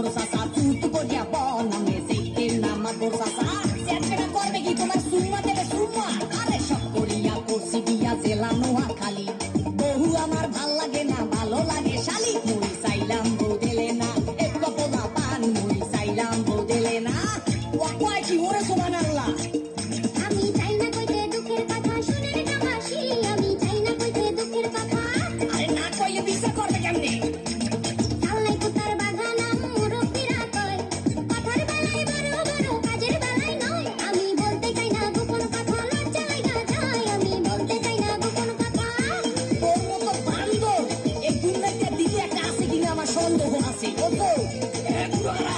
করসা সা তুত করিয়া বল আমি সেইতে নামা করসা সা সেটকেটা করবে কি তোমার সুম্মা দেবে সুম্মা আরে সব করিয়া করছি দিয়া জেলা নোয়া খালি বহু আমার ভালো লাগে না ভালো লাগে শালি। মুই চাইলাম বউ না একটু পোলা পান মুই চাইলাম বউ দিলে না ওয়াকুয়াই কি ওরে সুমান আল্লাহ। আমি তো এ বুড়ারা,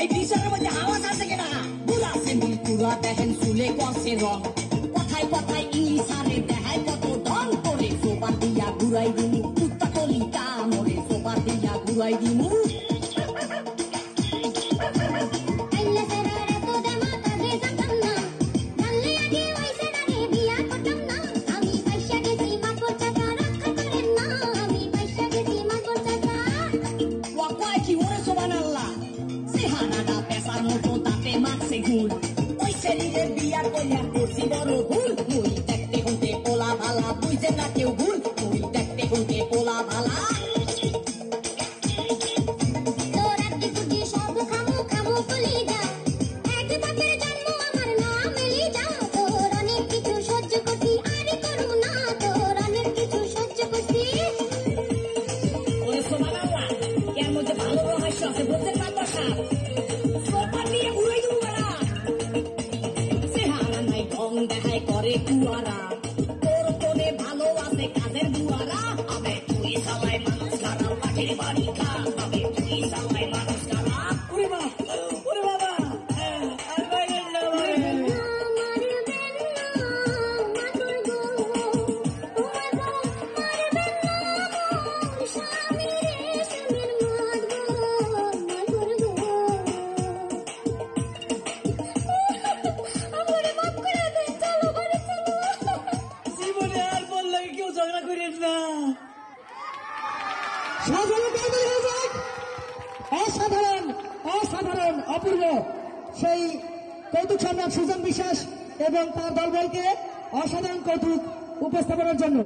এই বিচারের মধ্যে আওয়াজ আছে কিনা? বুড়া আছে পুরা দেখেন চুলে করছে রং। কথায় কথায় ইংলিশ আরে দেখায় কত ঢং করে। সোপা দিয়া ঘুরাই দিমু কুত্তা কলি কামড়ে সোপা দিয়া ঘুরাই দিমু মারছে ঘুল ওই ছেলেদের বিয়া কইয়া করছি বড় ভুল। মুই দেখতে হতে পোলা ভালা বুঝে না কেউ ভুল। মুই দেখতে হতে পোলা ভালা। তোর আজকে কুটি সব খামু করে কুয়ারা তোর কোনে ভালো আছে কাজের বুয়ারা আবে তুই সবাই মানুষ খারাপ লাঠির বাড়ি খা আবে তুই সবাই মানুষ অসাধারণ অসাধারণ, অপূর্ব। সেই কৌতুক সম্রাট সুজন বিশ্বাস এবং তার দলবলকে অসাধারণ কৌতুক উপস্থাপনের জন্য।